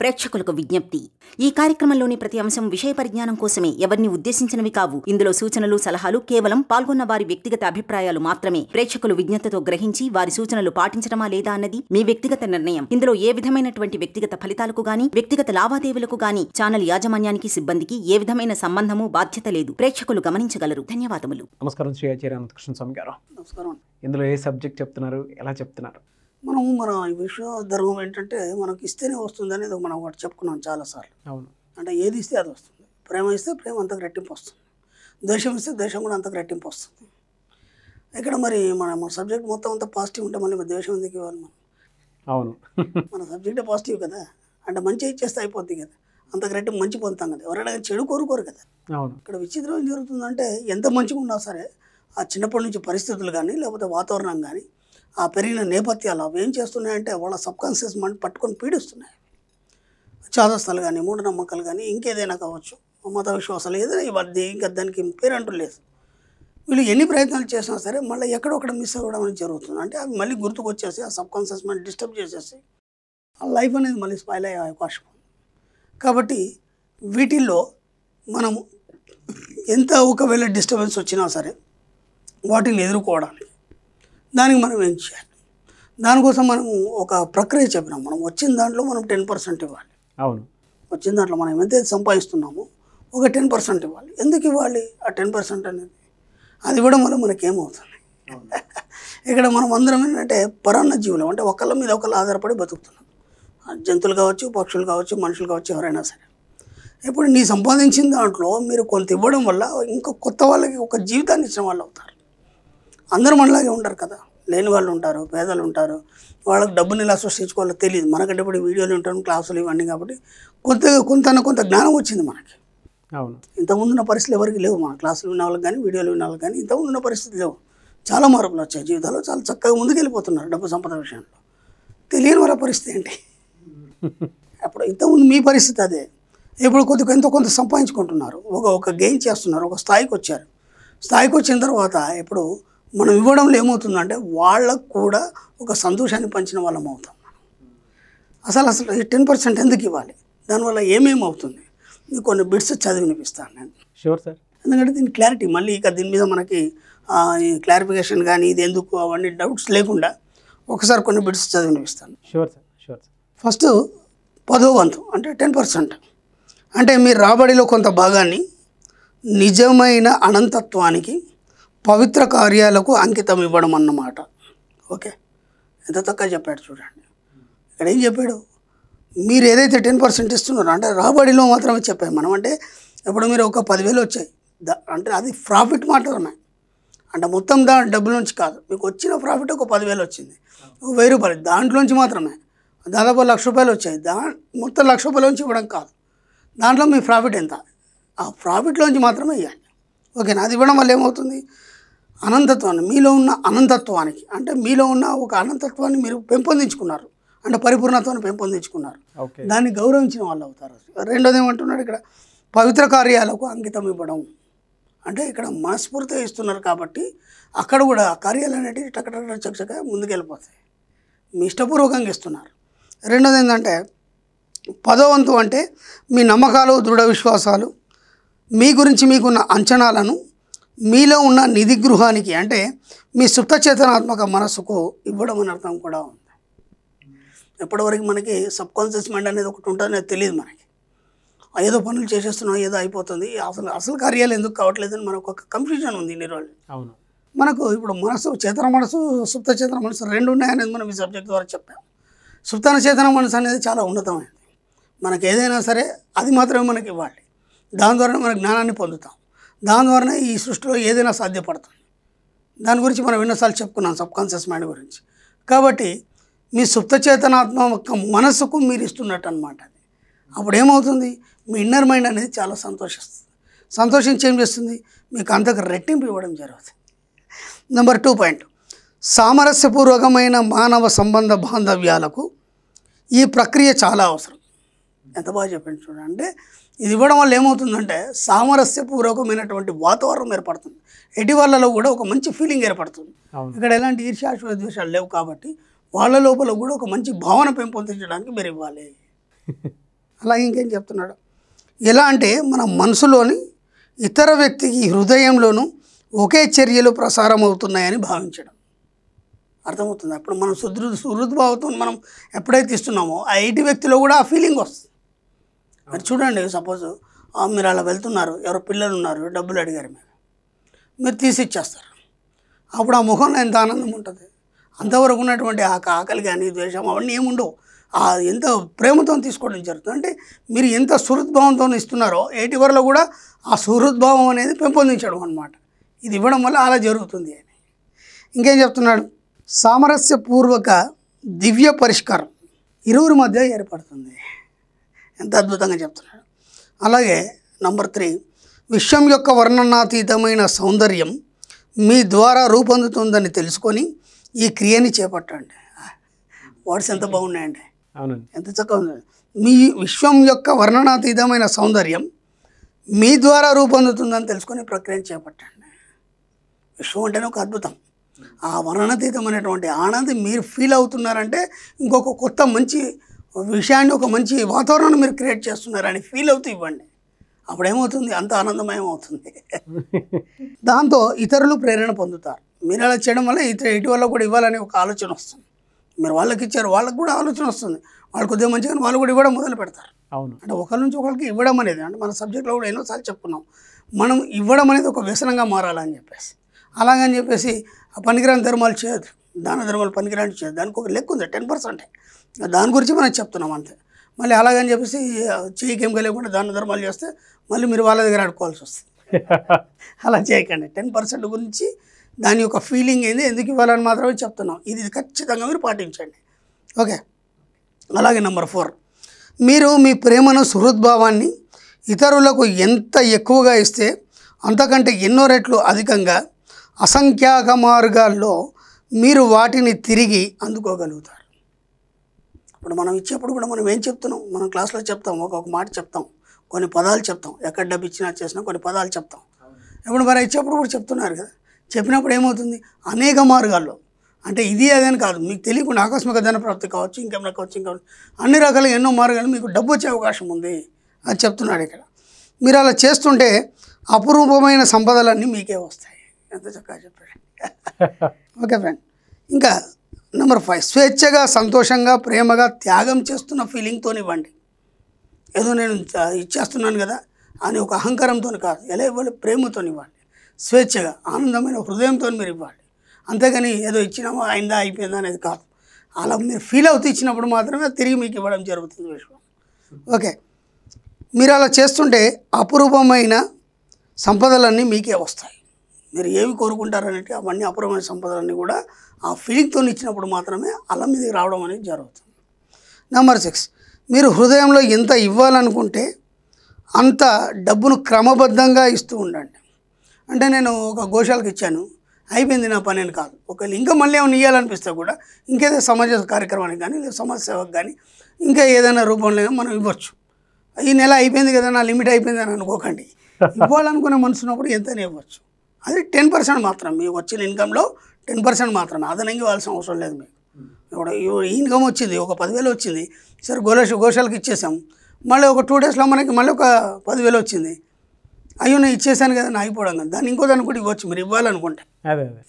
ప్రేక్షకులకు విజ్ఞప్తి. ఈ కార్యక్రమంలోని ప్రతి అంశం విషయ పరిజ్ఞానం కోసమే. ఎవరిని ఉద్దేశించినవి కావు. ఇందులో సూచనలు సలహాలు కేవలం పాల్గొన్న వారి వ్యక్తిగత అభిప్రాయాలు మాత్రమే. ప్రేక్షకులు విజ్ఞతతో గ్రహించి వారి సూచనలు పాటించడమా లేదా అన్నది మీ వ్యక్తిగత నిర్ణయం. ఇందులో ఏ విధమైనటువంటి వ్యక్తిగత ఫలితాలకు గాని వ్యక్తిగత లావాదేవీలకు గాని ఛానల్ యాజమాన్యానికి సిబ్బందికి ఏ విధమైన సంబంధము బాధ్యత లేదు. ప్రేక్షకులు గమనించగలరు. ధన్యవాదములు. నమస్కారం శ్రీ ఆచార్య అనంతకృష్ణ స్వామి గారు. నమస్కారం. ఇందులో ఏ సబ్జెక్ట్ చెప్తున్నారు? ఎలా చెప్తున్నారు? మనం మన ఈ విశ్వ ధర్మం ఏంటంటే మనకి ఇస్తేనే వస్తుంది అనేది మనం ఒకటి చెప్పుకున్నాం చాలాసార్లు. అవును. అంటే ఏది ఇస్తే అది వస్తుంది. ప్రేమ ఇస్తే ప్రేమ అంతకు రెట్టింపు వస్తుంది. ద్వేషం ఇస్తే ద్వేషం కూడా అంతకు రెట్టింపు వస్తుంది. ఇక్కడ మరి మన మన సబ్జెక్ట్ మొత్తం అంతా పాజిటివ్ ఉంటే మళ్ళీ మరి ద్వేషం ఎందుకు ఇవ్వాలి మనం? అవును. మన సబ్జెక్టే పాజిటివ్ కదా? అంటే మంచి ఇచ్చేస్తే అయిపోద్ది కదా? అంతకు రెట్టింపు మంచి పొందుతాం కదా? ఎవరైనా చెడు కోరుకోరు కదా? అవును. ఇక్కడ విచిత్రం ఏం జరుగుతుందంటే ఎంత మంచిగా ఉన్నా సరే ఆ చిన్నప్పటి నుంచి పరిస్థితులు కానీ లేకపోతే వాతావరణం కానీ ఆ పెరిగిన నేపథ్యాలు అవి ఏం చేస్తున్నాయంటే వాళ్ళ సబ్కాన్షియస్ మైండ్ పట్టుకొని పీడిస్తున్నాయి. చాదస్తాలు కానీ మూఢనమ్మకాలు కానీ ఇంకేదైనా కావచ్చు. మత విశ్వాసాలు ఏదైనా ఇవ్వద్ది ఇంకా దానికి పేరంటూ లేదు. వీళ్ళు ఎన్ని ప్రయత్నాలు చేసినా సరే మళ్ళీ ఎక్కడొక్కడ మిస్ అవ్వడం అనేది జరుగుతుంది. అంటే అవి మళ్ళీ గుర్తుకొచ్చేసి ఆ సబ్కాన్షియస్ మైండ్ డిస్టర్బ్ చేసేసి ఆ లైఫ్ అనేది మళ్ళీ స్పాయిల్ అయ్యే అవకాశం ఉంది. కాబట్టి వీటిల్లో మనము ఎంత ఒకవేళ డిస్టర్బెన్స్ వచ్చినా సరే వాటిని ఎదుర్కోవడానికి దానికి మనం ఏం చేయాలి? దానికోసం మనం ఒక ప్రక్రియ చెప్పినాం మనం. వచ్చిన దాంట్లో మనం టెన్ పర్సెంట్ ఇవ్వాలి. అవును. వచ్చిన దాంట్లో మనం ఎంతైతే సంపాదిస్తున్నామో ఒక టెన్ పర్సెంట్ ఇవ్వాలి. ఎందుకు ఇవ్వాలి? ఆ టెన్ పర్సెంట్ అనేది. అది ఇవ్వడం వల్ల మనకేమవుతుంది ఇక్కడ మనం అందరం ఏంటంటే పరాన్న జీవులు. అంటే ఒకళ్ళ మీద ఒకళ్ళు ఆధారపడి బతుకుతున్నాం. జంతువులు కావచ్చు పక్షులు కావచ్చు మనుషులు కావచ్చు ఎవరైనా సరే. ఇప్పుడు నీ సంపాదించిన దాంట్లో మీరు కొంత ఇవ్వడం వల్ల ఇంకా కొత్త వాళ్ళకి ఒక జీవితాన్ని ఇచ్చిన వాళ్ళు అవుతారు. అందరూ మనలాగే ఉంటారు కదా. లేని వాళ్ళు ఉంటారు పేదలు ఉంటారు. వాళ్ళకి డబ్బుని ఎలా సృష్టించుకోవాలో తెలియదు మనకంటే ఇప్పుడు వీడియోలు ఉంటాం క్లాసులు ఇవన్నీ కాబట్టి కొంత కొంత కొంత జ్ఞానం వచ్చింది మనకి. అవును. ఇంతకుముందు ఉన్న పరిస్థితులు ఎవరికి లేవు. మన క్లాసులు విన్న వాళ్ళకి కానీ వీడియోలు విన్న వాళ్ళకి కానీ ఇంతకుముందు ఉన్న పరిస్థితి లేవు. చాలా మార్పులు వచ్చాయి జీవితాల్లో చాలా చక్కగా ముందుకెళ్ళిపోతున్నారు డబ్బు సంపద విషయంలో. తెలియని వాళ్ళ పరిస్థితి ఏంటి? అప్పుడు ఇంతకుముందు మీ పరిస్థితి అదే. ఇప్పుడు కొద్దిగా ఎంతో కొంత సంపాదించుకుంటున్నారు. ఒక ఒక గెయిన్ చేస్తున్నారు. ఒక స్థాయికి వచ్చారు. స్థాయికి వచ్చిన తర్వాత ఇప్పుడు మనం ఇవ్వడంలో ఏమవుతుందంటే వాళ్ళకు కూడా ఒక సంతోషాన్ని పంచిన వాళ్ళం అవుతాం. అసలు అసలు టెన్ పర్సెంట్ ఎందుకు ఇవ్వాలి? దానివల్ల ఏమేమి అవుతుంది? మీకు కొన్ని బిట్స్ చదివి వినిపిస్తాను నేను. షూర్ సార్ ఎందుకంటే దీని క్లారిటీ మళ్ళీ ఇక దీని మీద మనకి ఈ క్లారిఫికేషన్ కానీ ఇది ఎందుకు అవన్నీ డౌట్స్ లేకుండా ఒకసారి కొన్ని బిట్స్ చదివి వినిపిస్తాను. Sure sir sure sir first పదో వంతు అంటే టెన్ పర్సెంట్. అంటే మీ రాబడిలో కొంత భాగాన్ని నిజమైన అనంతత్వానికి పవిత్ర కార్యాలకు అంకితం ఇవ్వడం అన్నమాట. ఓకే? ఎంత తక్కువ చెప్పాడు చూడండి. ఇక్కడ ఏం చెప్పాడు? మీరు ఏదైతే టెన్ పర్సెంట్ ఇస్తున్నారో అంటే రాబడిలో మాత్రమే చెప్పాము మనం. అంటే ఇప్పుడు మీరు ఒక పదివేలు వచ్చాయి. దా- అంటే అది ప్రాఫిట్ మాత్రమే. అంటే మొత్తం దా డబ్బుల నుంచి కాదు. మీకు వచ్చిన ప్రాఫిట్ ఒక పదివేలు వచ్చింది. ఒక వెయ్యి రూపాయలు. దాంట్లోంచి మాత్రమే. దాదాపు లక్ష రూపాయలు వచ్చాయి. దా మొత్తం లక్ష రూపాయల నుంచి ఇవ్వడం కాదు. దాంట్లో మీ ప్రాఫిట్ ఎంత? ఆ ప్రాఫిట్లోంచి మాత్రమే ఇవ్వాలి ఓకేనా అది ఇవ్వడం వల్ల ఏమవుతుంది? అనంతత్వాన్ని మీలో ఉన్న అనంతత్వానికి అంటే మీలో ఉన్న ఒక అనంతత్వాన్ని మీరు పెంపొందించుకున్నారు. అంటే పరిపూర్ణత్వాన్ని పెంపొందించుకున్నారు. దాన్ని గౌరవించిన వాళ్ళు అవుతారు. రెండోది ఏమంటున్నాడు ఇక్కడ? పవిత్ర కార్యాలకు అంకితం ఇవ్వడం. అంటే ఇక్కడ మనస్ఫూర్తిగా ఇస్తున్నారు కాబట్టి అక్కడ కూడా ఆ కార్యాలు అనేటివి టకటక చకచక ముందుకెళ్ళిపోతాయి. మీ ఇష్టపూర్వకంగా ఇస్తున్నారు. రెండోది ఏంటంటే పదో వంతు అంటే మీ నమ్మకాలు దృఢ విశ్వాసాలు మీ గురించి మీకున్న అంచనాలను మీలో ఉన్న నిధి గృహానికి అంటే మీ సుప్త చేతనాత్మక మనస్సుకు ఇవ్వడం అని అర్థం కూడా ఉంది. ఎప్పటివరకు మనకి సబ్ కాన్షియస్ మైండ్ అనేది ఒకటి ఉంటుందనేది తెలియదు మనకి. ఏదో పనులు చేసేస్తున్నాం ఏదో అయిపోతుంది. అసలు అసలు కార్యాలు ఎందుకు కావట్లేదని మనకు ఒక కన్ఫ్యూజన్ ఉంది ఇన్ని రోజులు. అవును. మనకు ఇప్పుడు మనసు చేతన మనసు సుప్త చేతన మనసు రెండు ఉన్నాయనేది మనం ఈ సబ్జెక్ట్ ద్వారా చెప్పాం. సుప్తన చేతన మనసు అనేది చాలా ఉన్నతమైనది. మనకి ఏదైనా సరే అది మాత్రమే మనకి ఇవ్వాలి. దాని ద్వారా మన జ్ఞానాన్ని పొందుతాం. దాని ద్వారానే ఈ సృష్టిలో ఏదైనా సాధ్యపడుతుంది. దాని గురించి మనం ఎన్నోసార్లు చెప్పుకున్నాం సబ్ కాన్షియస్ మైండ్ గురించి. కాబట్టి మీ సుప్త మనస్సుకు మనసుకు మీరు ఇస్తున్నట్టు అనమాట అది. అప్పుడు ఏమవుతుంది? మీ ఇన్నర్ మైండ్ అనేది చాలా సంతోషిస్తుంది. సంతోషించి ఏం చేస్తుంది? మీకు అంతకు రెట్టింపు ఇవ్వడం జరుగుతుంది. Number two point. సామరస్యపూర్వకమైన మానవ సంబంధ బాంధవ్యాలకు ఈ ప్రక్రియ చాలా అవసరం. ఎంత బాగా చెప్పండి చూడండి. అంటే ఇది ఇవ్వడం వల్ల ఏమవుతుందంటే సామరస్యపూర్వకమైనటువంటి వాతావరణం ఏర్పడుతుంది. ఎటి వాళ్ళలో కూడా ఒక మంచి ఫీలింగ్ ఏర్పడుతుంది. ఇక్కడ ఎలాంటి ఈర్ష్యాశ్వ ద్వేషాలు లేవు కాబట్టి వాళ్ళ లోపల కూడా ఒక మంచి భావన పెంపొందించడానికి మీరు ఇవ్వాలి. అలాగే ఇంకేం చెప్తున్నాడు? ఎలా అంటే మన మనసులోని ఇతర వ్యక్తికి హృదయంలోనూ ఒకే చర్యలు ప్రసారం అవుతున్నాయని భావించడం. అర్థమవుతుంది? అప్పుడు మనం సుదృ సుహృద్భావంతో మనం ఎప్పుడైతే ఇస్తున్నామో ఆ ఎయిటి వ్యక్తిలో కూడా ఆ ఫీలింగ్ వస్తుంది. మరి చూడండి సపోజ్ మీరు అలా వెళ్తున్నారు ఎవరో పిల్లలు ఉన్నారు డబ్బులు అడిగారు మీరు. మీరు తీసి ఇచ్చేస్తారు. అప్పుడు ఆ ముఖంలో ఎంత ఆనందం ఉంటుంది. అంతవరకు ఉన్నటువంటి ఆ ఆకలి కానీ ద్వేషం అవన్నీ ఏముండవు. ఆ ఎంత ప్రేమతో తీసుకోవడం జరుగుతుంది. అంటే మీరు ఎంత సుహృద్భావంతో ఇస్తున్నారో ఏటి వరలో కూడా ఆ సుహృద్భావం అనేది పెంపొందించడం అనమాట ఇది ఇవ్వడం వల్ల అలా జరుగుతుంది అని. ఇంకేం చెప్తున్నాడు? సామరస్యపూర్వక దివ్య పరిష్కారం. ఇరువురి మధ్య ఏర్పడుతుంది. ఎంత అద్భుతంగా చెప్తున్నాడు. అలాగే నంబర్ త్రీ విశ్వం యొక్క వర్ణనాతీతమైన సౌందర్యం మీ ద్వారా రూపొందుతుందని తెలుసుకొని ఈ క్రియని చేపట్టండి. వర్డ్స్ ఎంత బాగున్నాయండి అవునండి. ఎంత చక్కగా ఉంది. మీ విశ్వం యొక్క వర్ణనాతీతమైన సౌందర్యం మీ ద్వారా రూపొందుతుందని తెలుసుకొని ప్రక్రియను చేపట్టండి. విశ్వం అంటేనే ఒక అద్భుతం. ఆ వర్ణనాతీతమైనటువంటి ఆనందం మీరు ఫీల్ అవుతున్నారంటే ఇంకొక కొత్త మంచి విషయాన్ని ఒక మంచి వాతావరణాన్ని మీరు క్రియేట్ చేస్తున్నారని ఫీల్ అవుతూ ఇవ్వండి. అప్పుడు ఏమవుతుంది అంత ఆనందమయం అవుతుంది దాంతో ఇతరులు ప్రేరణ పొందుతారు. మీరు అలా చేయడం వల్ల ఇతర ఇటు వల్ల కూడా ఇవ్వాలనే ఒక ఆలోచన వస్తుంది. మీరు వాళ్ళకి ఇచ్చారు వాళ్ళకి కూడా ఆలోచన వస్తుంది. వాళ్ళు కొద్దిగా మంచిగా వాళ్ళు కూడా ఇవ్వడం మొదలు పెడతారు. అవును. అంటే ఒకరి నుంచి ఒకరికి ఇవ్వడం అనేది అంటే మన సబ్జెక్ట్లో కూడా ఎన్నోసార్లు చెప్పుకున్నాం. మనం ఇవ్వడం అనేది ఒక వ్యసనంగా మారాలని చెప్పేసి. అలాగని చెప్పేసి ఆ పనికిరాని ధర్మాలు చేయదు దాన ధర్మాలు పనికిరాని దానికి ఒక లెక్క ఉంది టెన్ పర్సెంటే. దాని గురించి మనం చెప్తున్నాం అంతే. మళ్ళీ అలాగని చెప్పేసి చెయ్యికి ఏం కలియకుండా దాన ధర్మాలు చేస్తే మళ్ళీ మీరు వాళ్ళ దగ్గర ఆడుకోవాల్సి వస్తుంది. అలా చేయకండి. టెన్ పర్సెంట్ గురించి దాని యొక్క ఫీలింగ్ ఏంది ఎందుకు ఇవ్వాలని మాత్రమే చెప్తున్నాం. ఇది ఖచ్చితంగా మీరు పాటించండి. ఓకే? అలాగే నెంబర్ ఫోర్. మీరు మీ ప్రేమను సుహృద్భావాన్ని ఇతరులకు ఎంత ఎక్కువగా ఇస్తే అంతకంటే ఎన్నో రెట్లు అధికంగా అసంఖ్యాక మార్గాల్లో మీరు వాటిని తిరిగి అందుకోగలుగుతారు. ఇప్పుడు మనం ఇచ్చేప్పుడు కూడా మనం ఏం చెప్తున్నాం? మనం క్లాస్లో చెప్తాం ఒక్కొక్క మాట చెప్తాం కొన్ని పదాలు చెప్తాం. ఎక్కడ డబ్బు ఇచ్చినా చేసినా కొన్ని పదాలు చెప్తాం. ఇప్పుడు మరి ఇచ్చేప్పుడు కూడా చెప్తున్నారు కదా? చెప్పినప్పుడు ఏమవుతుంది? అనేక మార్గాల్లో. అంటే ఇది అదని కాదు. మీకు తెలియకుండా ఆకస్మిక ధన ప్రాప్తి కావచ్చు ఇంకేమైనా కావచ్చు ఇంకా అన్ని రకాల ఎన్నో మార్గాలు మీకు డబ్బు వచ్చే అవకాశం ఉంది అది చెప్తున్నాడు ఇక్కడ. మీరు అలా చేస్తుంటే అపురూపమైన సంపదలన్నీ మీకే వస్తాయి. ఎంత చక్కగా చెప్పాడు. Okay friend. ఇంకా నెంబర్ ఫైవ్ స్వేచ్ఛగా సంతోషంగా ప్రేమగా త్యాగం చేస్తున్న ఫీలింగ్తో ఇవ్వండి. ఏదో నేను ఇచ్చేస్తున్నాను కదా అని ఒక అహంకారంతో కాదు ఎలా ఇవ్వాలి ప్రేమతో ఇవ్వండి. స్వేచ్ఛగా ఆనందమైన హృదయంతో మీరు ఇవ్వాలి అంతేగాని ఏదో ఇచ్చినామో అయిందా అయిపోయిందా అనేది కాదు. అలా మీరు ఫీల్ అవుతూ ఇచ్చినప్పుడు మాత్రమే తిరిగి మీకు ఇవ్వడం జరుగుతుంది విశ్వం. ఓకే. మీరు అలా చేస్తుంటే అపురూపమైన సంపదలన్నీ మీకే వస్తాయి. మీరు ఏవి కోరుకుంటారనేది అవన్నీ అపురూపమైన సంపదలన్నీ కూడా ఆ ఫీలింగ్తో ఇచ్చినప్పుడు మాత్రమే అలా మీదకి రావడం అనేది జరుగుతుంది. నెంబర్ సిక్స్ మీరు హృదయంలో ఎంత ఇవ్వాలనుకుంటే అంత డబ్బును క్రమబద్ధంగా ఇస్తూ ఉండండి. అంటే నేను ఒక గోశాలకు ఇచ్చాను అయిపోయింది నా పని అని కాదు. ఒకవేళ ఇంకా మళ్ళీ ఏమైనా ఇవ్వాలనిపిస్తే కూడా ఇంకేదో సమాజ కార్యక్రమానికి కానీ లేదా సమాజ సేవకు కానీ ఇంకా ఏదైనా రూపంలో మనం ఇవ్వచ్చు. ఈ నెల అయిపోయింది కదా నా లిమిట్ అయిపోయింది అని అనుకోకండి. ఇవ్వాలనుకునే మనసు ఉన్నప్పుడు ఎంతనే ఇవ్వచ్చు. అది టెన్ పర్సెంట్ మాత్రం. మీకు వచ్చిన ఇన్కంలో టెన్ పర్సెంట్ మాత్రమే. అదనంగా ఇవ్వాల్సిన అవసరం లేదు మీకు. ఇప్పుడు ఈ ఇన్కమ్ వచ్చింది ఒక పదివేలు వచ్చింది. సరే గోశాల గోశాలకు ఇచ్చేసాం. మళ్ళీ ఒక టూ డేస్లో మనకి మళ్ళీ ఒక పదివేలు వచ్చింది. అయ్యో నేను ఇచ్చేసాను కదా నా అయిపోవడం కదా. దాన్ని ఇంకో దాన్ని కూడా ఇవ్వచ్చు మీరు ఇవ్వాలనుకుంటే.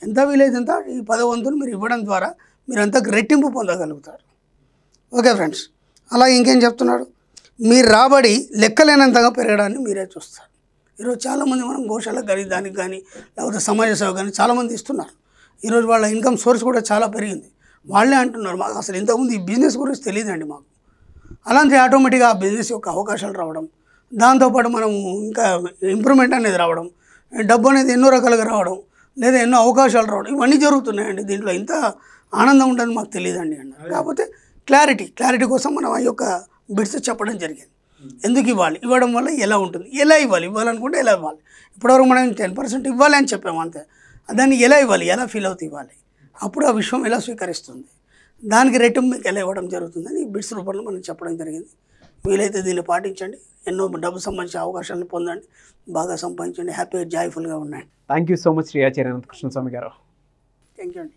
ఎంత వీలైతే ఎంత ఈ పదవంతులు మీరు ఇవ్వడం ద్వారా మీరు అంత రెట్టింపు పొందగలుగుతారు. Okay friends. అలాగే ఇంకేం చెప్తున్నాడు? మీ రాబడి లెక్కలేనంతగా పెరగడాన్ని మీరే చూస్తారు. ఈరోజు చాలామంది మనం గోశాలకు కానీ దానికి కానీ లేకపోతే సమాజ సేవ కానీ చాలామంది ఇస్తున్నారు. ఈరోజు వాళ్ళ ఇన్కమ్ సోర్స్ కూడా చాలా పెరిగింది. వాళ్ళే అంటున్నారు మాకు అసలు ఇంతకుముందు ఈ బిజినెస్ గురించి తెలియదండి మాకు. అలాంటి ఆటోమేటిక్గా ఆ బిజినెస్ యొక్క అవకాశాలు రావడం దాంతోపాటు మనం ఇంకా ఇంప్రూవ్మెంట్ అనేది రావడం డబ్బు అనేది ఎన్నో రకాలుగా రావడం లేదా ఎన్నో అవకాశాలు రావడం ఇవన్నీ జరుగుతున్నాయండి దీంట్లో. ఇంత ఆనందం ఉంటుందని మాకు తెలియదండి అన్నారు కాకపోతే క్లారిటీ క్లారిటీ కోసం మనం ఆ యొక్క బిట్స్ చెప్పడం జరిగింది. ఎందుకు ఇవ్వాలి? ఇవ్వడం వల్ల ఎలా ఉంటుంది? ఎలా ఇవ్వాలి? ఇవ్వాలనుకుంటే ఎలా ఇవ్వాలి? ఇప్పటివరకు మనం టెన్ పర్సెంట్ ఇవ్వాలి అని చెప్పాము అంతే. దాన్ని ఎలా ఇవ్వాలి? ఎలా ఫీల్ అవుతూ ఇవ్వాలి? అప్పుడు ఆ విశ్వం ఎలా స్వీకరిస్తుంది? దానికి రెట్టింపు మీకు ఎలా ఇవ్వడం జరుగుతుందని బిట్స్ రూపంలో మనం చెప్పడం జరిగింది. వీలైతే దీన్ని పాటించండి. ఎన్నో డబ్బు సంబంధించిన అవకాశాలను పొందండి. బాగా సంపాదించండి. హ్యాపీగా జాయ్ఫుల్గా ఉండండి. Thank you so much Shri Acharya Anantakrishna Swami గారు. థ్యాంక్ యూ అండి.